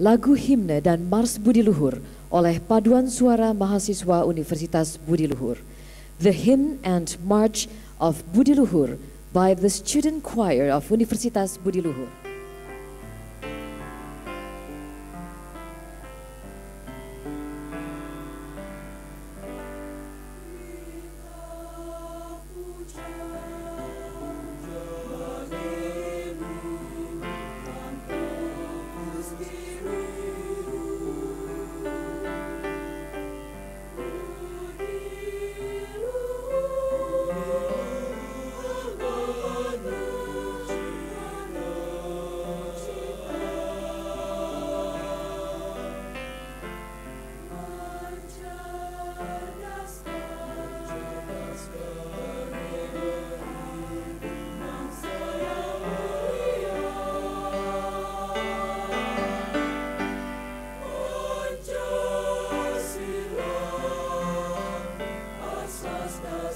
lagu himne dan Mars Budi Luhur oleh Paduan Suara Mahasiswa Universitas Budi Luhur. The Hymn and March of Budi Luhur by the Student Choir of Universitas Budi Luhur.